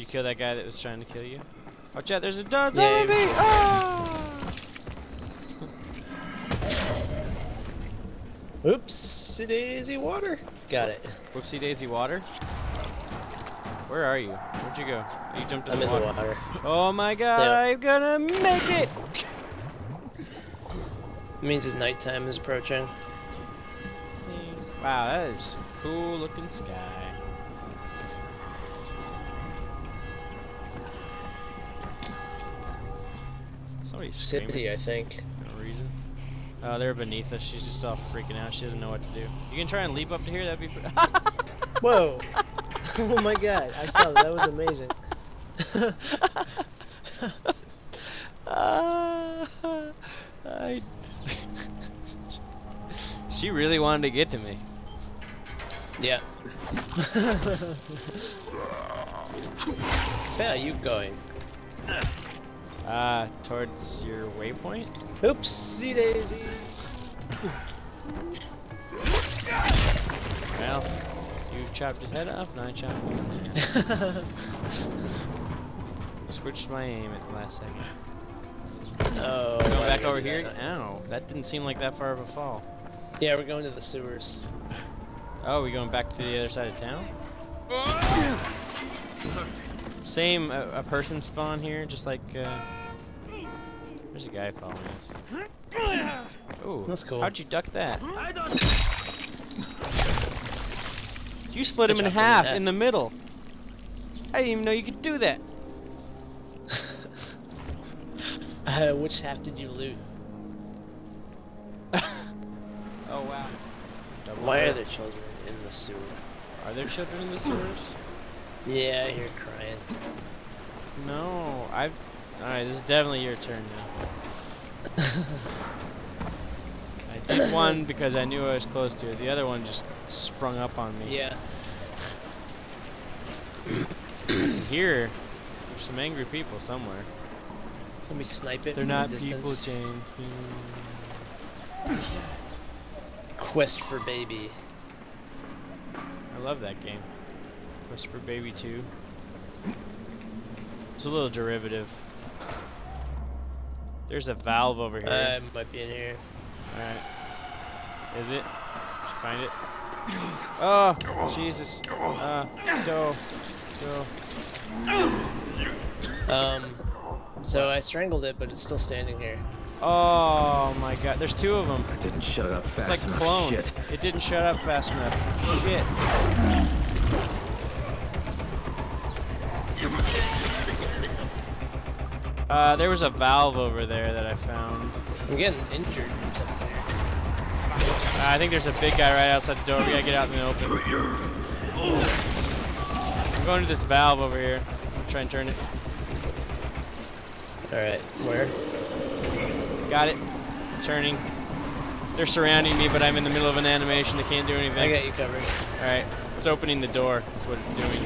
you kill that guy that was trying to kill you? Watch out, there's a dog Yeah, zombie! he ah! was- Oh! Oops, daisy water. Got it. Whoopsie daisy water? Where are you? Where'd you go? You jumped in I'm the in water. the water. Oh my god, Yeah. I'm gonna make it! It means his nighttime is approaching. Wow, that is a cool looking sky. Somebody's screaming. I think. No reason. Oh, they're beneath us. She's just all freaking out. She doesn't know what to do. You can try and leap up to here. That'd be. Pre- Whoa! oh my god, I saw that. That was amazing. Ah, I. she really wanted to get to me. yeah. Where are you going? Uh, towards your waypoint. Oopsie daisy. Well, you chopped his head off, and I chopped. his head. Switched my aim at the last second. oh. Going back over here. that? Ow, that didn't seem like that far of a fall. Yeah, we're going to the sewers. Oh, we going back to the other side of town? Same, uh, a person spawn here, just like, uh... There's a guy following us. Ooh, That's cool. How'd you duck that? You split him in I him in half half. in the middle. I didn't even know you could do that. Uh, which half did you loot? Oh wow. Double Why are there children in the sewer? Are there children in the sewers? Yeah, you're crying. No, I've. Alright, this is definitely your turn now. I did one because I knew I was close to it. The other one just sprung up on me. yeah. Here, there's some angry people somewhere. Let me snipe it? They're not people? Jane. Quest for baby. I love that game. Whisper Baby 2. It's a little derivative. There's a valve over here. I might be in here. Alright. Is it? Did you find it? Oh, Jesus. Uh, go. Go. Um, so I strangled it, but it's still standing here. Oh my god, there's two of them. I didn't shut it up It's fast like a enough. clone. Shit. It didn't shut up fast enough. Shit. Uh, there was a valve over there that I found. I'm getting injured. Uh, I think there's a big guy right outside the door. We gotta get out in the open. I'm going to this valve over here. I'm trying to turn it. Alright, where? Got it. It's turning. They're surrounding me, but I'm in the middle of an animation. They can't do anything. I got you covered. Alright. It's opening the door. That's what it's doing.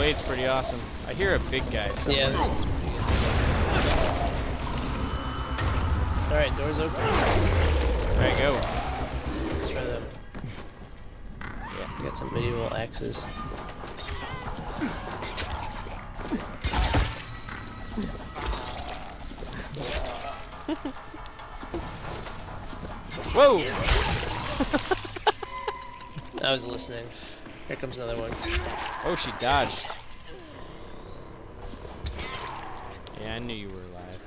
Blade's pretty awesome. I hear a big guy. somewhere. Yeah, this one's pretty good. Alright, doors open. Alright, go. Let's try them. Yeah, got some medieval axes. Whoa! I was listening. Here comes another one. Oh, she dodged. Yeah, I knew you were alive.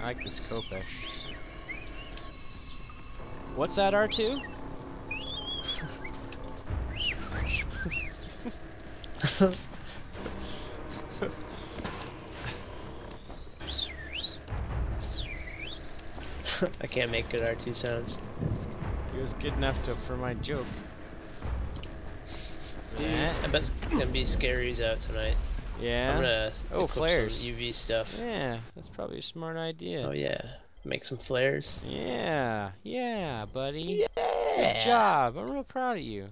I like this Khopesh. What's that, R2? I can't make good R2 sounds. He was good enough to for my joke. Dude, Yeah. I bet it's gonna be scaries out tonight. Yeah. I'm gonna Oh, equip flares. some UV stuff. Yeah, that's probably a smart idea. Oh yeah, make some flares. Yeah, yeah, buddy. Yeah. Good job. I'm real proud of you.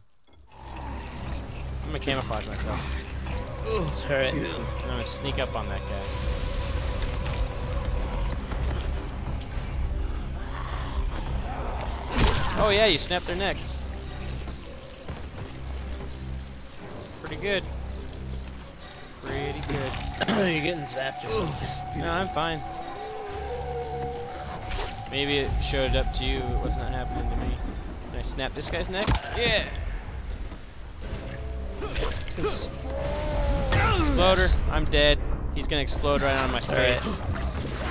I'm gonna camouflage myself. All right. I'm gonna sneak up on that guy. Oh yeah, you snapped their necks. Pretty good. Pretty good. You're getting zapped or something. No, I'm fine. Maybe it showed up to you. It was not happening to me. Can I snap this guy's neck? Yeah. Exploder. I'm dead. He's gonna explode right on my face.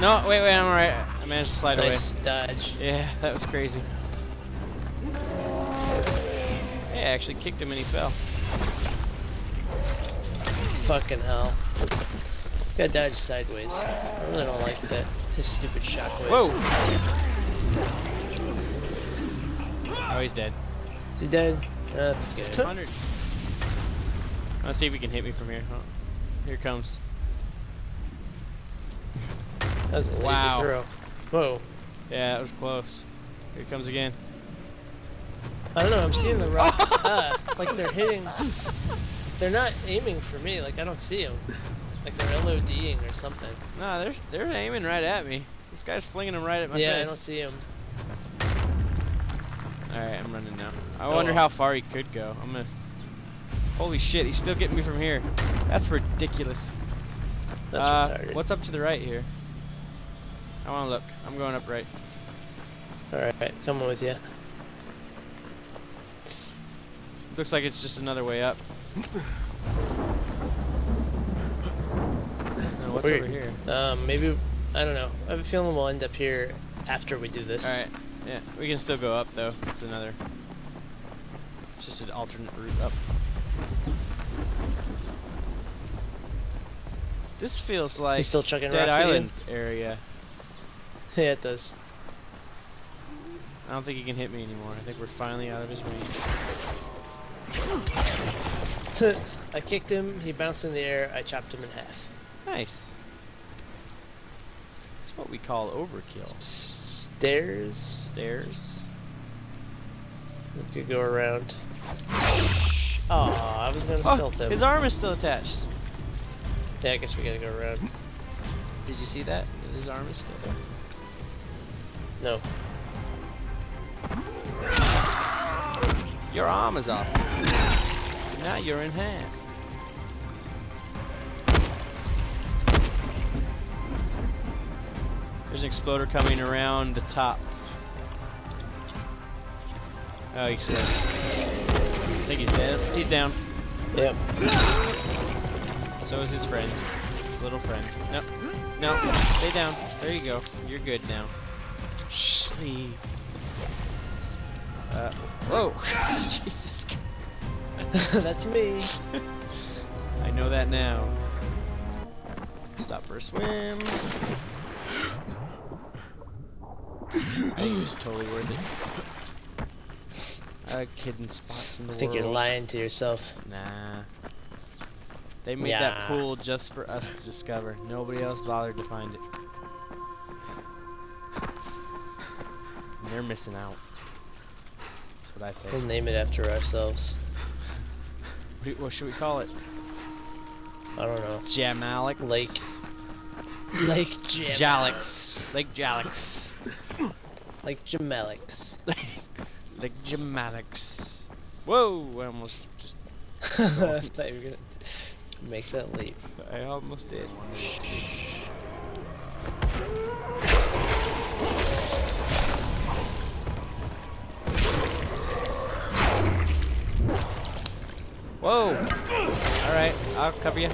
No, wait, wait, I'm alright. I managed to slide Nice dodge. Yeah, that was crazy. I actually kicked him and he fell. Fucking hell. Got dodge sideways. I really don't like that. His stupid shockwave. Whoa! Oh, he's dead. Is he dead? That's good. 100. Let's see if he can hit me from here. Oh, here it comes. That was a lazy Wow. throw. Whoa. Yeah, that was close. Here it comes again. I don't know, I'm seeing the rocks. ah, like they're hitting. They're not aiming for me, like I don't see them. Like they're LODing or something. No, they're they're aiming right at me. This guy's flinging them right at my face. yeah, I don't see them. All right, I'm running now. I Oh, wonder well. how far he could go. I'm gonna. Holy shit, he's still getting me from here. That's ridiculous. That's uh, retarded. What's up to the right here? I want to look. I'm going up right. Alright, coming with you. Looks like it's just another way up. What's Weird. over here? Um, maybe, I don't know. I have a feeling we'll end up here after we do this. All right. Yeah, we can still go up though. It's another. It's just an alternate route up. This feels like He's still chucking Dead rocks at? Island area. Yeah, it does. I don't think he can hit me anymore. I think we're finally out of his range. I kicked him, he bounced in the air, I chopped him in half. Nice. That's what we call overkill. Stairs. Stairs. We could go around. Oh, I was gonna Oh, stealth him. his arm is still attached. Yeah, I guess we gotta go around. Did you see that? His arm is still there. No. Your arm is off. Now you're in half. There's an exploder coming around the top. Oh, he's dead. I think he's dead. He's down. Yep. So is his friend. His little friend. No. No. Stay down. There you go. You're good now. Sleep. Uh, whoa. Jesus Christ. That's me. I know that now. Stop for a swim. I think it was totally worth it. I like hidden spots in the I think world. you're lying to yourself. Nah. They made Yeah. that pool just for us to discover. Nobody else bothered to find it. And they're missing out. That's what I say. We'll name it after ourselves. What, should we call it? I don't know. Jamalik? Lake. Lake Jam. Jalix. Lake Jalix. Like Jamelix. Lake Jamalix. Whoa! I almost just. I thought you were gonna make that leap. I almost did. Whoa! Alright, I'll cover you.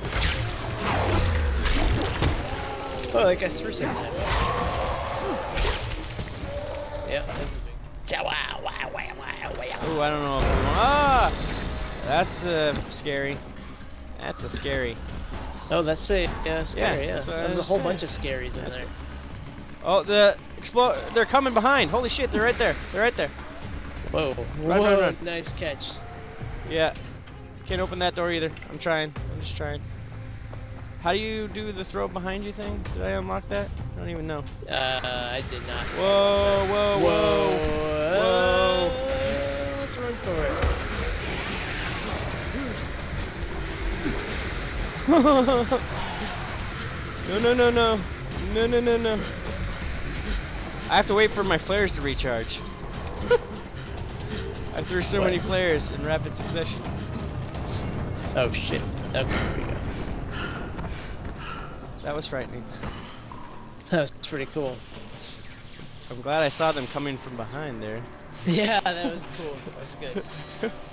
Oh, that guy threw something. Yep. that's wow, wow, wow, wow. Ooh, I don't know if want. Ah! That's uh, scary. That's a scary. Oh, that's a yeah, scary. Yeah, that's there's a whole saying. bunch of scaries in there. Oh, the explode! They're coming behind. Holy shit! They're right there. They're right there. Whoa, Run, whoa, run, run. nice catch. Yeah. Can't open that door either. I'm trying. I'm just trying. How do you do the throw behind you thing? Did I unlock that? I don't even know. Uh, I did not. Whoa, whoa, whoa. Whoa. Uh, let's run for it. no, no, no, no. No, no, no, no. I have to wait for my flares to recharge. I threw so What? many players in rapid succession. Oh shit. Okay, here we go. That was frightening. That was pretty cool. I'm glad I saw them coming from behind there. Yeah, that was cool. That's good.